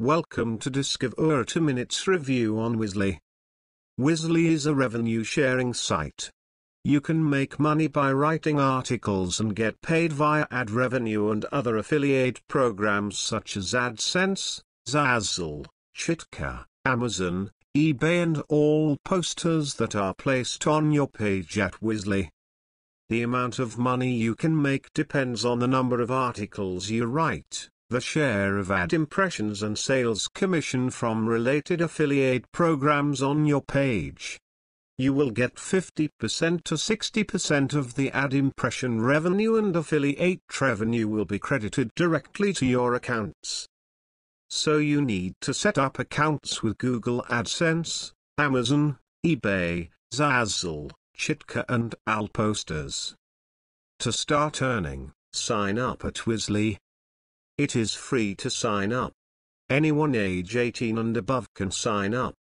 Welcome to Discavura 2 Minutes Review on Wizzley. Wizzley is a revenue sharing site. You can make money by writing articles and get paid via ad revenue and other affiliate programs such as AdSense, Zazzle, Chitika, Amazon, eBay and all posters that are placed on your page at Wizzley. The amount of money you can make depends on the number of articles you write the share of ad impressions and sales commission from related affiliate programs on your page. You will get 50% to 60% of the ad impression revenue and affiliate revenue will be credited directly to your accounts. So you need to set up accounts with Google AdSense, Amazon, eBay, Zazzle, Chitika and AllPosters. To start earning, sign up at Wizzley, it is free to sign up. Anyone age 18 and above can sign up.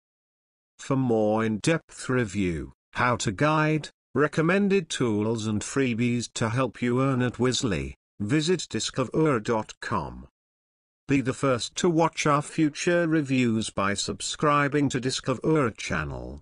For more in-depth review, how-to guide, recommended tools and freebies to help you earn at Wizzley, visit discavura.com. Be the first to watch our future reviews by subscribing to Discavura channel.